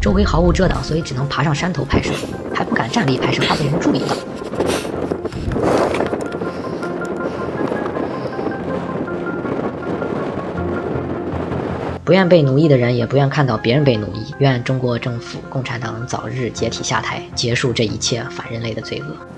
周围毫无遮挡，所以只能爬上山头拍摄，还不敢站立拍摄，怕被人注意到。不愿被奴役的人，也不愿看到别人被奴役。愿中国政府、共产党早日解体下台，结束这一切反人类的罪恶。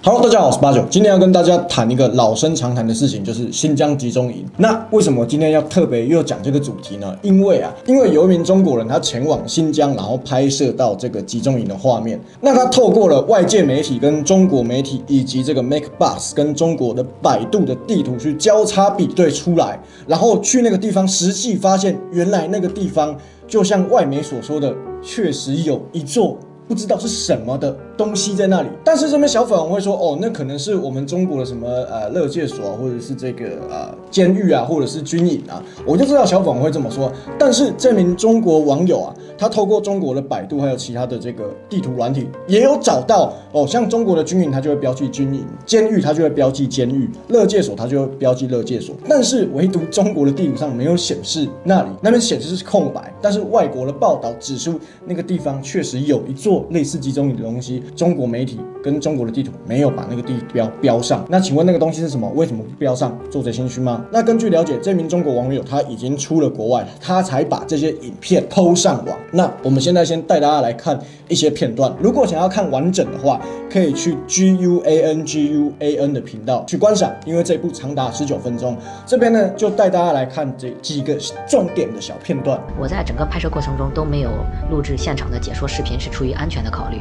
Hello，大家好，我是八九，今天要跟大家谈一个老生常谈的事情，就是新疆集中营。那为什么今天要特别又讲这个主题呢？因为啊，因为有一名中国人他前往新疆，然后拍摄到这个集中营的画面。那他透过了外界媒体、跟中国媒体以及这个 MakeBus 跟中国的百度的地图去交叉比对出来，然后去那个地方实际发现，原来那个地方就像外媒所说的，确实有一座不知道是什么的。东西在那里，但是这边小粉红会说，哦，那可能是我们中国的什么呃乐界所，或者是这个呃监狱啊，或者是军营啊，我就知道小粉红会这么说。但是这名中国网友啊，他透过中国的百度还有其他的这个地图软体，也有找到哦，像中国的军营，他就会标记军营；监狱，他就会标记监狱；乐界所，他就会标记乐界所。但是唯独中国的地图上没有显示那里，那边显示是空白。但是外国的报道指出，那个地方确实有一座类似集中营的东西。中国媒体跟中国的地图没有把那个地标标上，那请问那个东西是什么？为什么不标上？做贼心虚吗？那根据了解，这名中国网友他已经出了国外，他才把这些影片偷上网。那我们现在先带大家来看一些片段，如果想要看完整的话，可以去 G U A N G U A N 的频道去观赏，因为这部长达十九分钟。这边呢，就带大家来看这几个重点的小片段。我在整个拍摄过程中都没有录制现场的解说视频，是出于安全的考虑，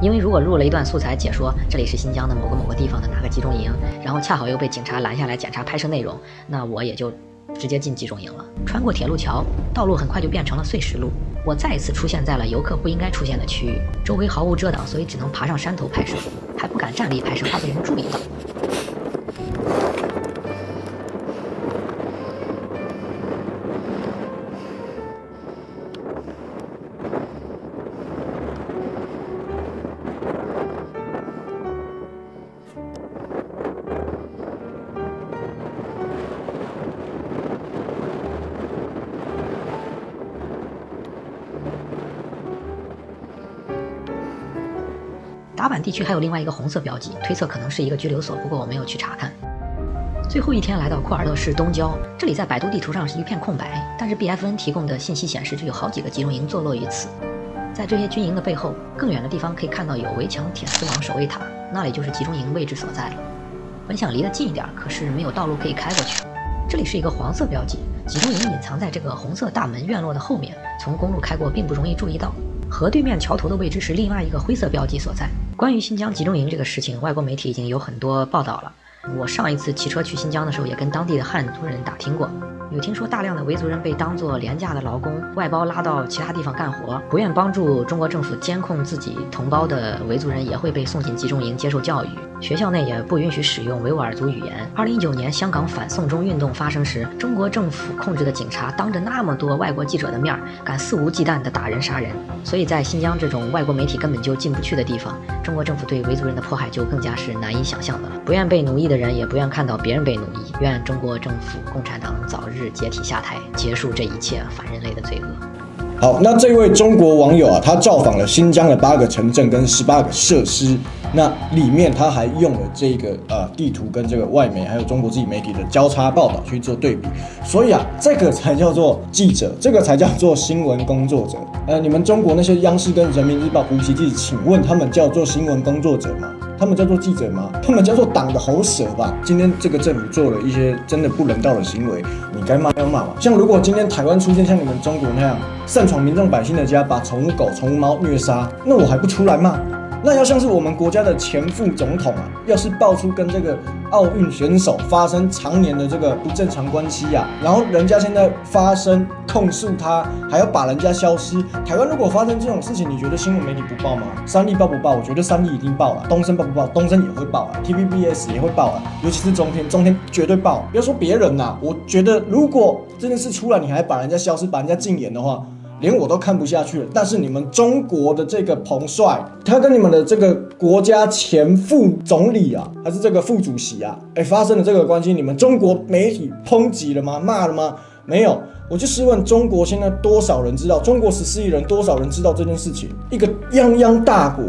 因为如如果录了一段素材解说，这里是新疆的某个某个地方的哪个集中营，然后恰好又被警察拦下来检查拍摄内容，那我也就直接进集中营了。穿过铁路桥，道路很快就变成了碎石路。我再一次出现在了游客不应该出现的区域，周围毫无遮挡，所以只能爬上山头拍摄，还不敢站立拍摄，怕被人注意到。达坂地区还有另外一个红色标记，推测可能是一个拘留所，不过我没有去查看。最后一天来到库尔勒市东郊，这里在百度地图上是一片空白，但是 BFN 提供的信息显示，就有好几个集中营坐落于此。在这些军营的背后，更远的地方可以看到有围墙铁丝网守卫塔，那里就是集中营位置所在了。本想离得近一点，可是没有道路可以开过去。这里是一个黄色标记，集中营隐藏在这个红色大门院落的后面，从公路开过并不容易注意到。河对面桥头的位置是另外一个灰色标记所在。关于新疆集中营这个事情，外国媒体已经有很多报道了。我上一次骑车去新疆的时候，也跟当地的汉族人打听过，有听说大量的维族人被当作廉价的劳工，外包拉到其他地方干活，不愿帮助中国政府监控自己同胞的维族人也会被送进集中营接受教育。学校内也不允许使用维吾尔族语言。二零一九年香港反送中运动发生时，中国政府控制的警察当着那么多外国记者的面，敢肆无忌惮地打人杀人。所以在新疆这种外国媒体根本就进不去的地方，中国政府对维族人的迫害就更加是难以想象的了。不愿被奴役的人，也不愿看到别人被奴役。愿中国政府、共产党早日解体下台，结束这一切反人类的罪恶。好，那这位中国网友啊，他造访了新疆的八个城镇跟十八个设施，那里面他还用了这个呃地图跟这个外媒还有中国自己媒体的交叉报道去做对比，所以啊，这个才叫做记者，这个才叫做新闻工作者。呃，你们中国那些央视跟人民日报、无锡记，请问他们叫做新闻工作者吗？他们叫做记者吗？他们叫做党的喉舌吧。今天这个政府做了一些真的不人道的行为，你该骂要骂嘛。像如果今天台湾出现像你们中国那样擅闯民众百姓的家，把宠物狗、宠物猫虐杀，那我还不出来骂？那要像是我们国家的前副总统啊，要是爆出跟这个奥运选手发生常年的这个不正常关系呀，然后人家现在发声控诉他，还要把人家消失。台湾如果发生这种事情，你觉得新闻媒体不报吗？三立报不报？我觉得三立一定报了。东升报不报？东升也会报啊。TVBS 也会报啊。尤其是中天，中天绝对报。不要说别人呐，我觉得如果这件事出来，你还把人家消失，把人家禁言的话。连我都看不下去了，但是你们中国的这个彭帅，他跟你们的这个国家前副总理啊，还是这个副主席啊，哎，发生了这个关系，你们中国媒体抨击了吗？骂了吗？没有，我就试问中国现在多少人知道？中国十四亿人多少人知道这件事情？一个泱泱大国。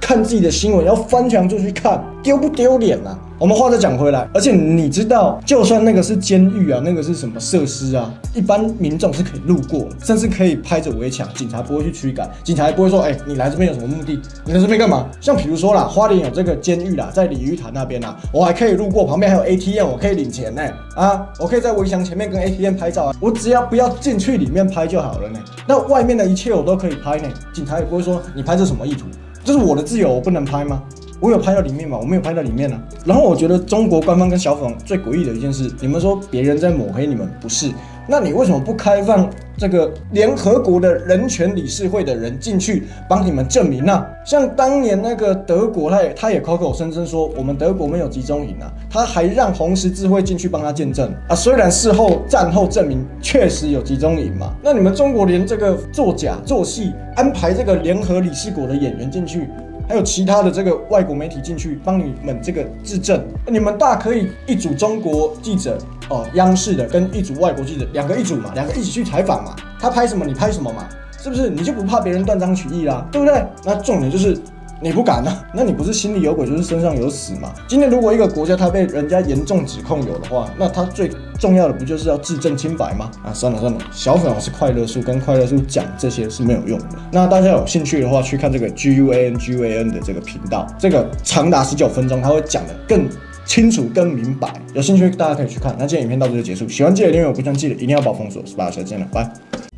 看自己的新闻要翻墙就去看，丢不丢脸啊？我们话再讲回来，而且你知道，就算那个是监狱啊，那个是什么设施啊，一般民众是可以路过，甚至可以拍着围墙，警察不会去驱赶，警察也不会说，哎，你来这边有什么目的？你来这边干嘛？像比如说啦，花莲有这个监狱啦，在鲤鱼潭那边啦，我还可以路过，旁边还有 ATM，我可以领钱呢，啊，我可以在围墙前面跟 ATM 拍照啊，我只要不要进去里面拍就好了呢。那外面的一切我都可以拍呢，警察也不会说你拍这什么意图。这是我的自由，我不能拍吗？我有拍到里面吗？我没有拍到里面呢。然后我觉得中国官方跟小粉最诡异的一件事，你们说别人在抹黑你们，不是？那你为什么不开放这个联合国的人权理事会的人进去帮你们证明呢？像当年那个德国，他也他也口口声声说我们德国没有集中营啊，他还让红十字会进去帮他见证啊。虽然事后战后证明确实有集中营嘛，那你们中国连这个作假做戏，安排这个联合理事国的演员进去。还有其他的这个外国媒体进去帮你们这个质证，你们大可以一组中国记者哦，央视的跟一组外国记者，两个一组嘛，两个一起去采访嘛，他拍什么你拍什么嘛，是不是？你就不怕别人断章取义啦，对不对？那重点就是。你不敢啊？那你不是心里有鬼，就是身上有屎嘛？今天如果一个国家它被人家严重指控有的话，那它最重要的不就是要自证清白吗？啊，算了算了，小粉是快乐树，跟快乐树讲这些是没有用的。那大家有兴趣的话，去看这个 G U A N G U A N 的这个频道，这个长达十九分钟，他会讲的更清楚、更明白。有兴趣大家可以去看。那今天影片到这就结束，喜欢记得订阅，不喜欢记得一定要把封锁。十八再见了，拜。